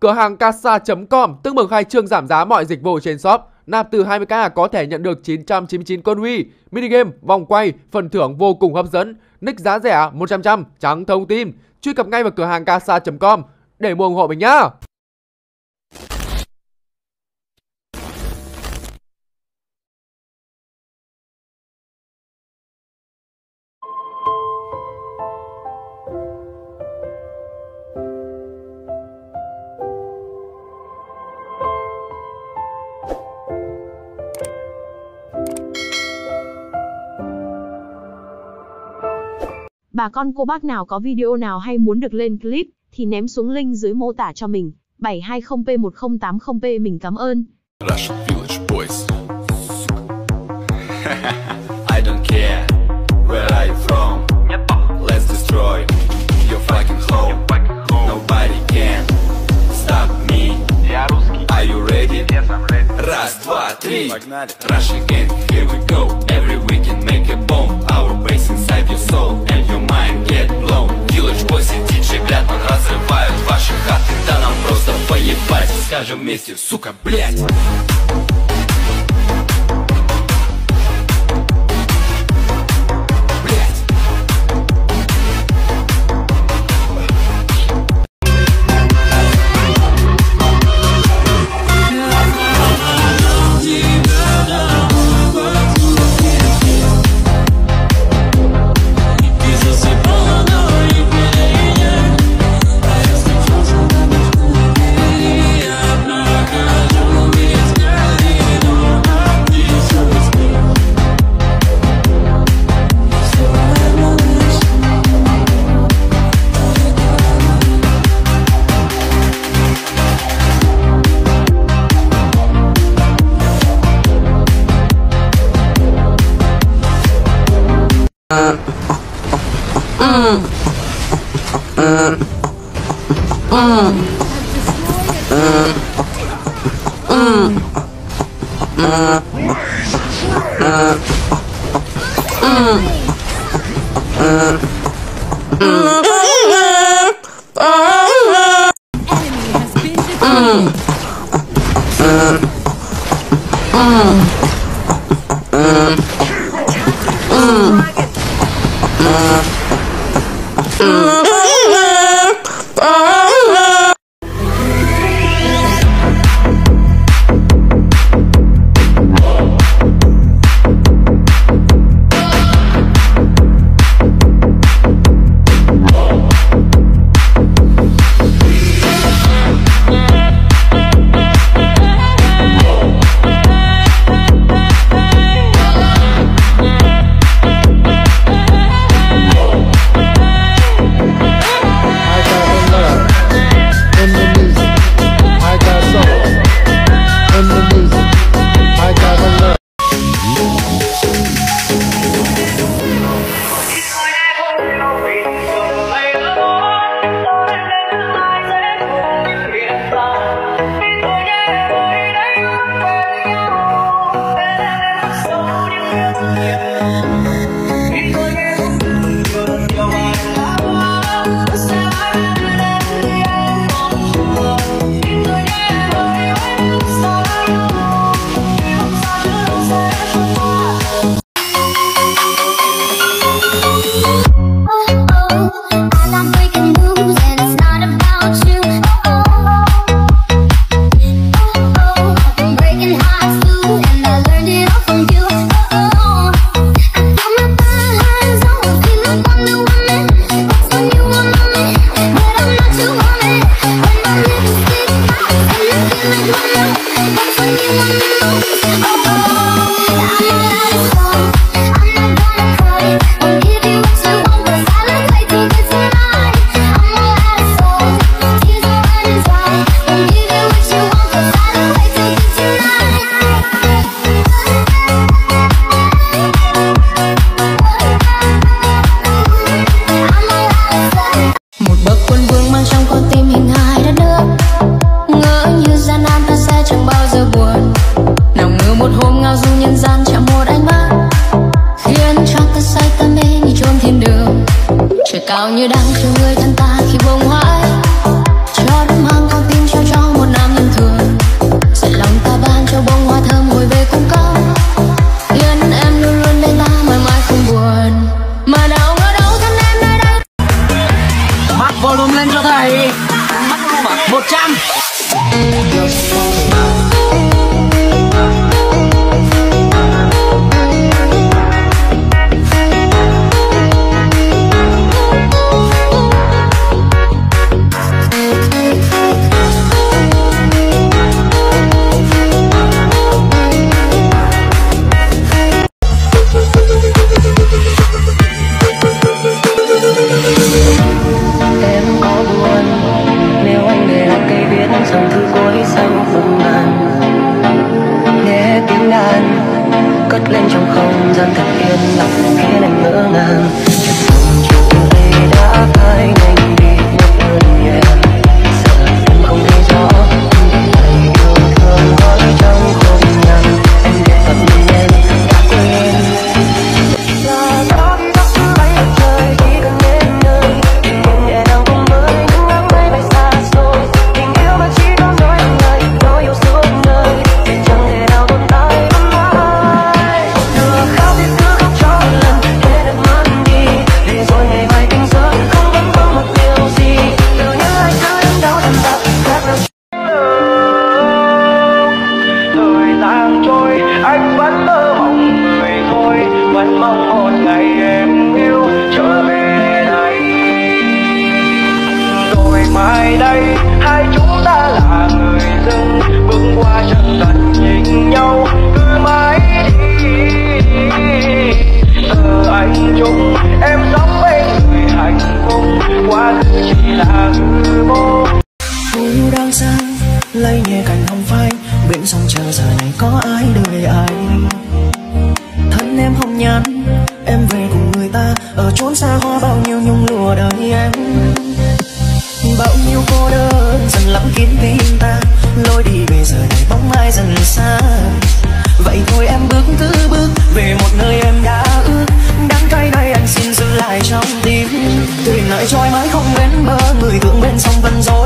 Cửa hàng casa.com tức mừng khai trương giảm giá mọi dịch vụ trên shop. Nạp từ 20k có thể nhận được 999 con huy, mini game, vòng quay, phần thưởng vô cùng hấp dẫn. Nick giá rẻ 100 trăm, trắng thông tin. Truy cập ngay vào cửa hàng casa.com để mua ủng hộ mình nhá. Bà con cô bác nào có video nào hay muốn được lên clip thì ném xuống link dưới mô tả cho mình. 720p1080p mình cảm ơn. Russian Village Boys. I don't care where are you from. Let's destroy your fucking home. Nobody can stop me. Are you ready? Раз, два, три. Russian gang, here we go. Every weekend make a bomb. Our bass inside your Soul and your mind get blown. Village Boys и DJ Блядман разрывают ваши хаты. Да нам просто поебать. Скажем вместе, сука, блядь. love. Hôm ngao du nhân gian chạm một ánh mắt, khiến cho ta say ta mê như chốn thiên đường. Trời cao như đang chờ người thân ta khi bông lên trong không gian thật yên lặng khiến em ngỡ ngàng.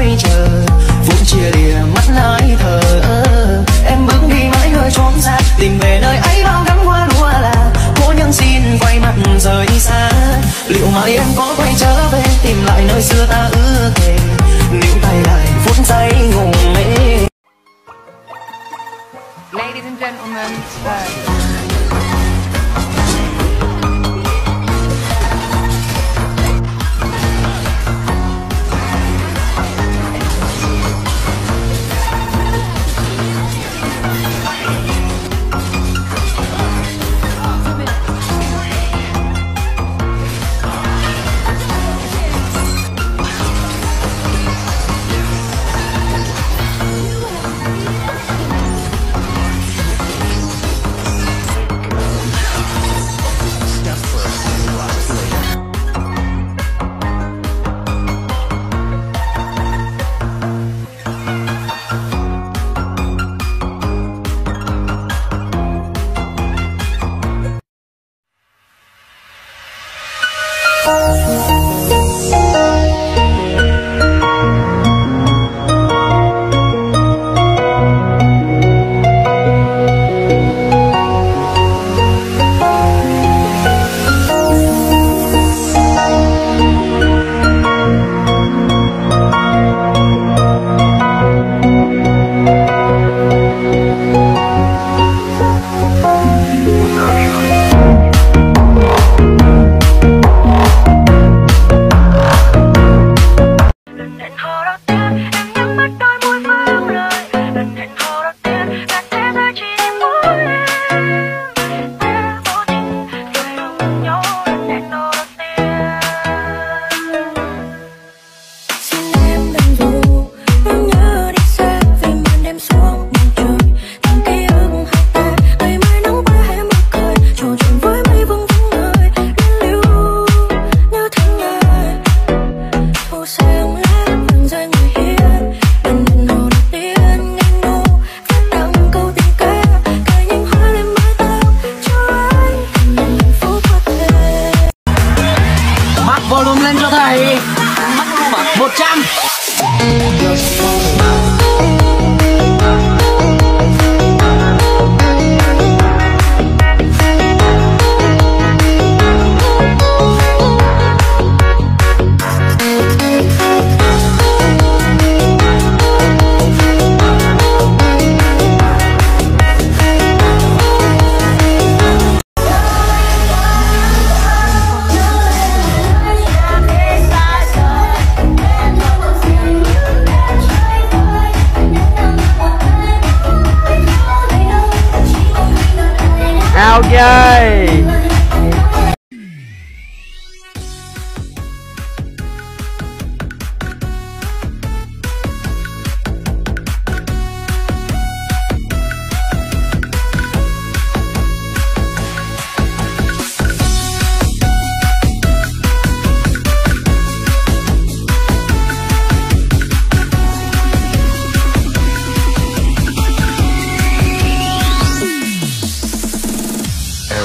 mãi chờ vốn chia lìa mắt lái thờ em bước đi mãi hơi trốn xa tìm về nơi ấy bao gắn hoa lúa là. Cô nhân xin quay mặt rời xa. Liệu mai em có quay trở về tìm lại nơi xưa ta ước thề níu tay lại phút giây ngủ mê. Ladies and gentlemen, uh...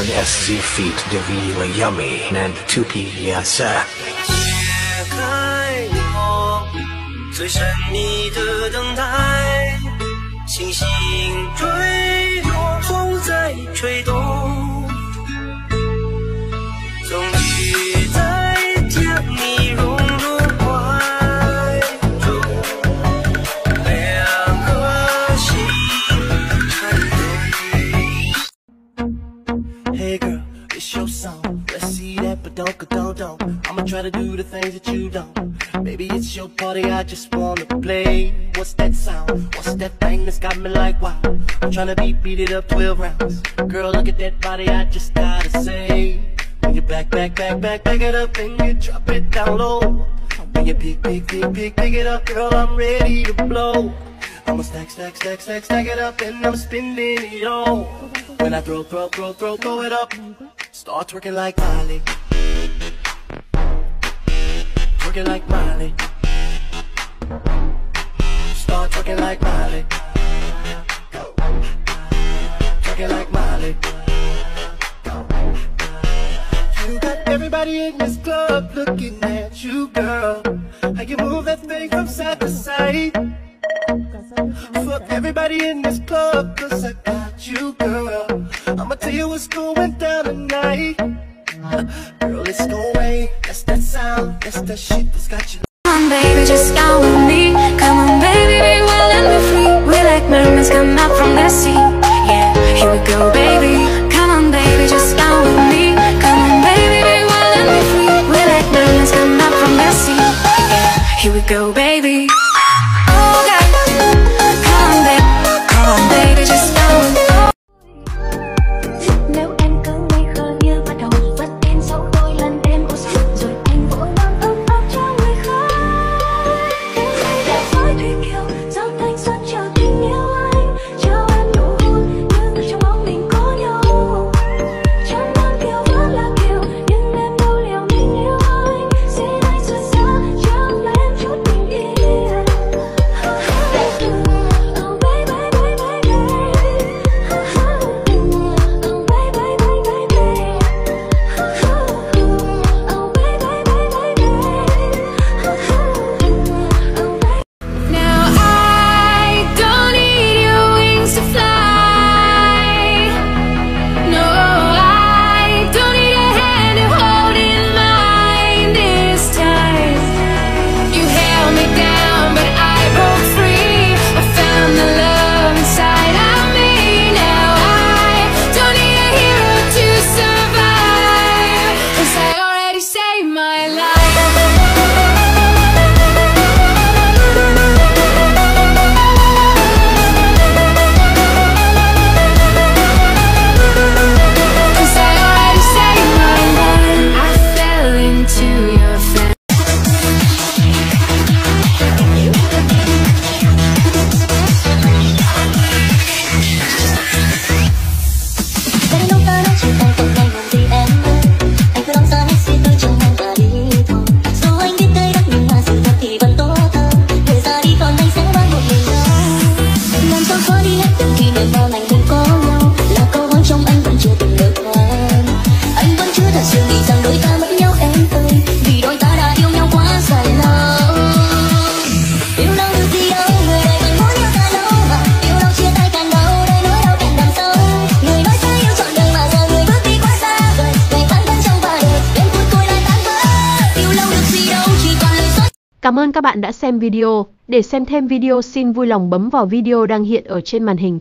SC feet de vila Yummy and 2P Yes 开我最神秘的等待，星星坠落，风在吹动，try to do the things that you don't. Maybe it's your party, I just wanna play. What's that sound? What's that thing that's got me like wow? I'm tryna beat, beat it up 12 rounds. Girl, look at that body, I just gotta say. When you back, back, back, back, back it up and you drop it down low. When you pick, pick, pick, pick, pick it up, girl, I'm ready to blow. I'ma stack, stack, stack, stack, stack it up and I'm spending it all. When I throw, throw, throw, throw, throw it up, start twerking like Miley. Twerking like Miley. Start twerking like Miley. Twerking like Miley. You got everybody in this club looking at you, girl. How you move that thing from side to side. For everybody in this club, cause I got you, girl. I'ma tell you what's going down tonight. Girl, it's gon' That shit that's got you. Come on, baby, just come with me. Come on, baby, be and be free. We like mermaids come out from the sea. Yeah, here we go, baby. Come on, baby, just come with me. Come on, baby, be and be free. We like mermaids come out from the sea. Yeah, here we go, baby. Cảm ơn các bạn đã xem video. Để xem thêm video, xin vui lòng bấm vào video đang hiện ở trên màn hình.